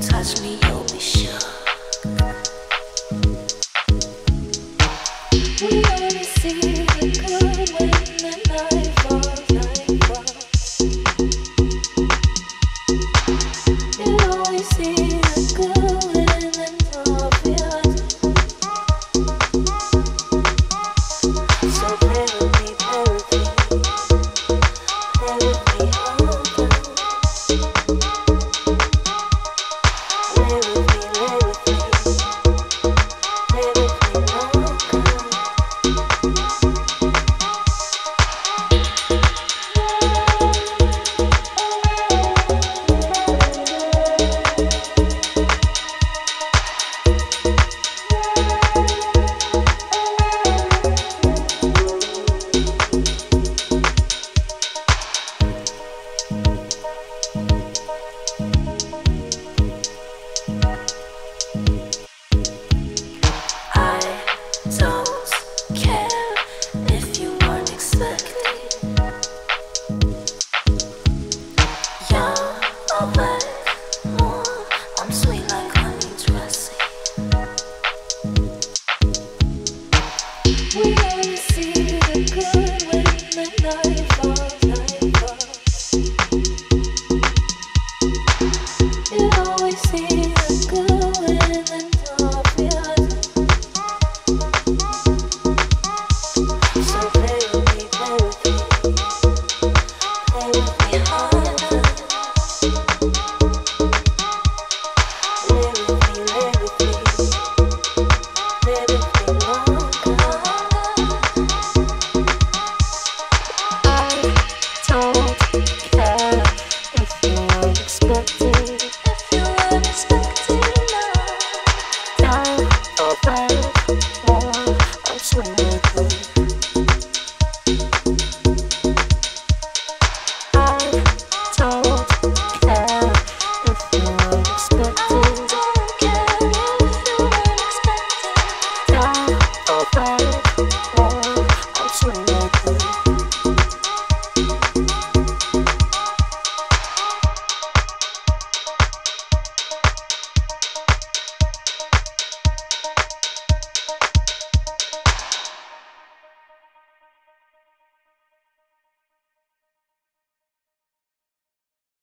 touch me, you'll be sure.